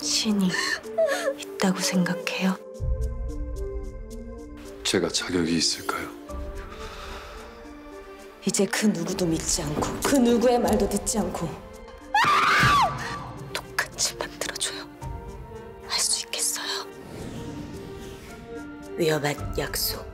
신이 있다고 생각해요? 제가 자격이 있을까요? 이제 그 누구도 믿지 않고 그 누구의 말도 듣지 않고 똑같이 만들어줘요. 할 수 있겠어요? 위험한 약속.